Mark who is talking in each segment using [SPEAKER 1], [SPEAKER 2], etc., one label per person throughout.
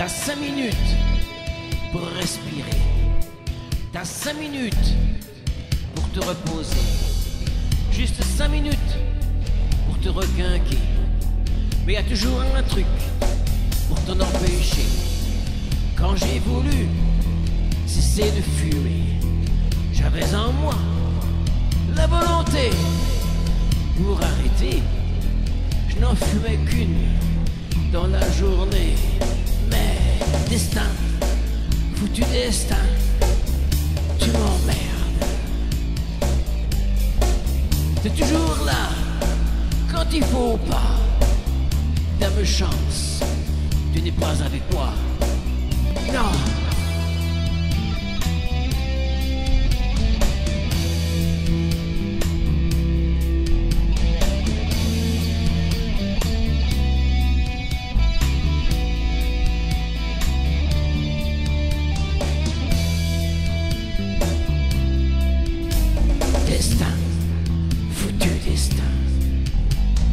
[SPEAKER 1] T'as cinq minutes pour respirer. T'as cinq minutes pour te reposer. Juste cinq minutes pour te requinquer. Mais y a toujours un truc pour t'en empêcher. Quand j'ai voulu cesser de fumer, j'avais en moi la volonté pour arrêter. Je n'en fumais qu'une dans la journée. Foutu destin, tu m'emmerdes. T'es toujours là quand il faut pas. Dame chance, tu n'es pas avec moi. Non.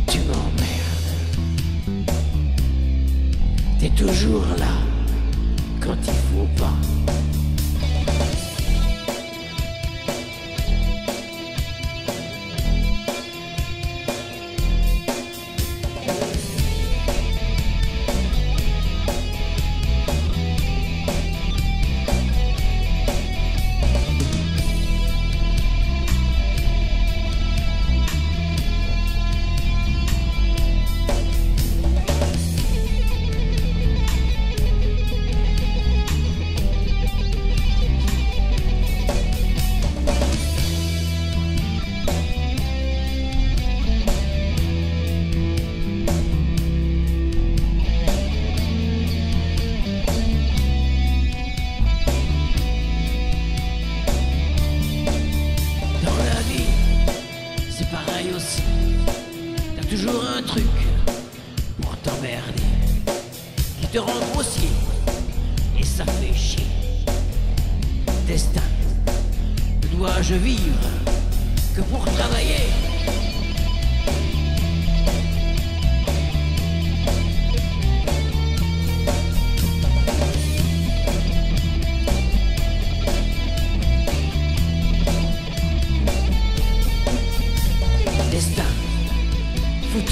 [SPEAKER 1] Tu m'emmerdes. T'es toujours là quand il faut pas. T'as toujours un truc pour t'emmerder qui te rend grossier et ça fait chier. Destin, ne dois-je vivre que pour travailler?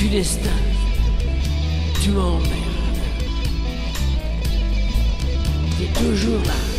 [SPEAKER 1] Foutu destin, tu m'emmerdes. T'es toujours là